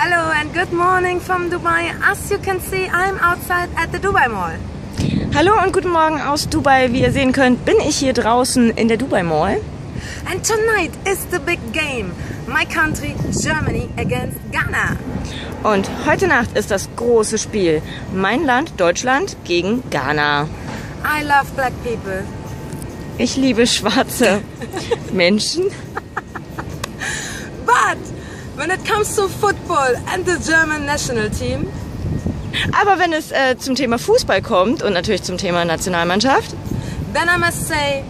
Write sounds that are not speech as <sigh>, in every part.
Hello and good morning from Dubai. As you can see, I'm outside at the Dubai Mall. Hallo und guten Morgen aus Dubai. Wie ihr sehen könnt, bin ich hier draußen in der Dubai Mall. And tonight is the big game. My country, Germany against Ghana. Und heute Nacht ist das große Spiel. Mein Land, Deutschland, gegen Ghana. I love black people. Ich liebe schwarze <laughs> Menschen. But when it comes to football and the German national team, Aber wenn es äh, zum Thema Fußball kommt und natürlich zum Thema Nationalmannschaft, then I must say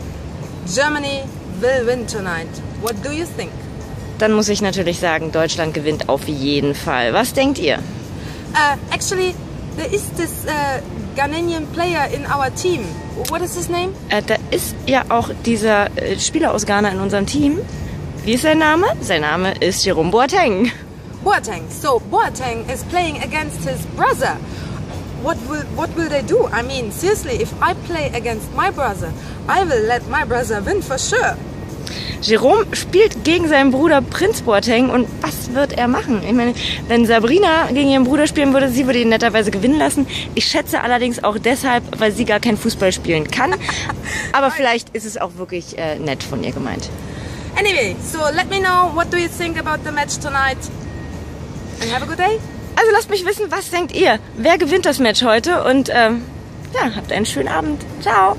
Germany will win tonight. What do you think? dann muss ich natürlich sagen, Deutschland gewinnt auf jeden Fall. Was denkt ihr? Uh, actually, there is this uh, Ghanaian player in our team. What is his name? Äh, da ist ja auch dieser äh, Spieler aus Ghana in unserem Team. Wie ist sein Name? Sein Name ist Jerome Boateng. Boateng. So Boateng is playing against his brother. What will what will they do? I mean, seriously, if I play against my brother, I will let my brother win for sure. Jerome spielt gegen seinen Bruder Prinz Boateng und was wird er machen? Ich meine, wenn Sabrina gegen ihren Bruder spielen würde, sie würde ihn netterweise gewinnen lassen. Ich schätze allerdings auch deshalb, weil sie gar kein Fußball spielen kann. <laughs> Aber vielleicht ist es auch wirklich äh, nett von ihr gemeint. Anyway, so let me know what do you think about the match tonight. And have a good day. Also lasst mich wissen, was denkt ihr? Wer gewinnt das Match heute? Und ähm, ja, habt einen schönen Abend. Ciao.